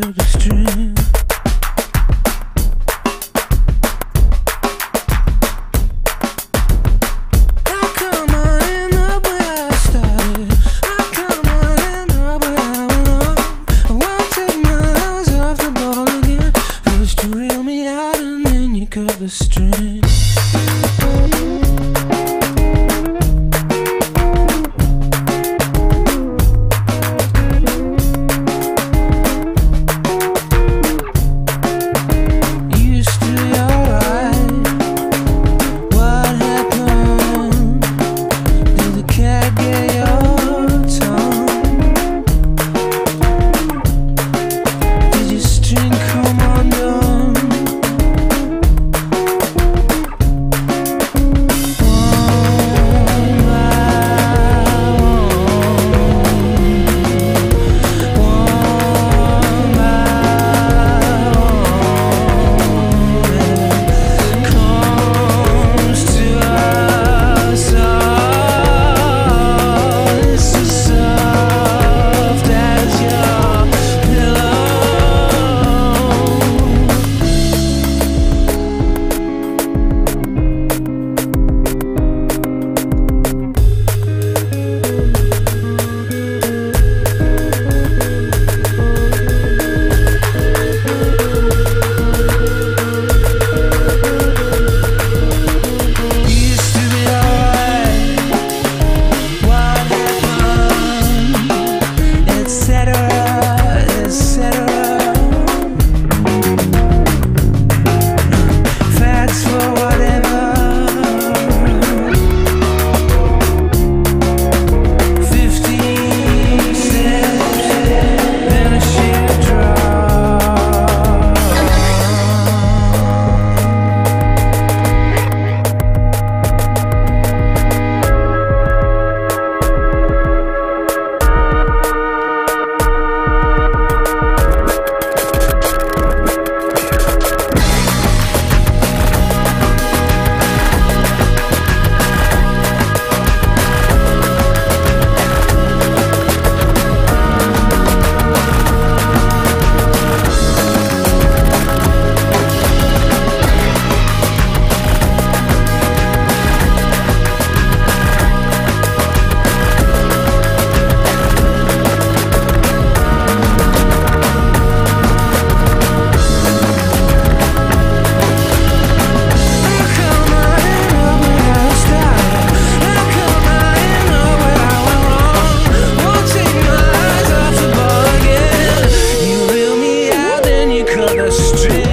could color street.